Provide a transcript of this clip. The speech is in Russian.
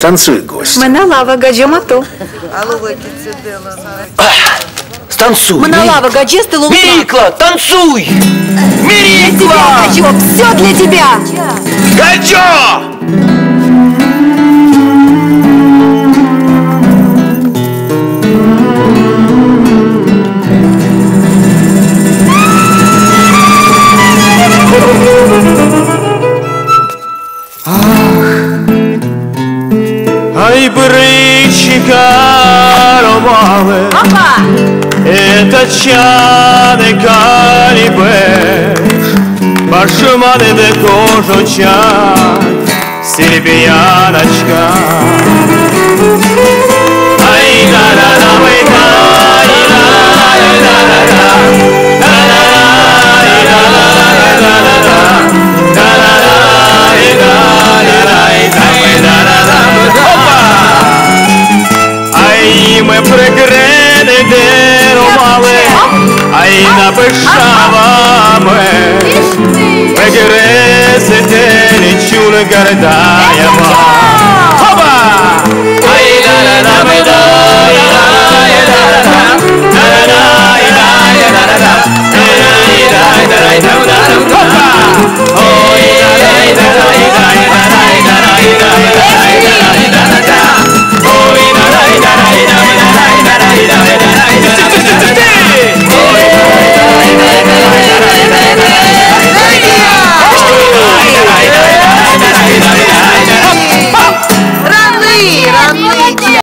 Танцуй, гость. Мене лава гаджомато. Станцуй. Мене лава гадже стелу. Мирикла, танцуй! Тебя Мирикла! хочу, все для тебя. Гаджо! Ай, бричка ромали, Опа! это чане калібеш, Башмани де кожуча, сільбіяночка. Ай, Ми прикрили ромали, ай напишавами. Прикресите чули гардаєва.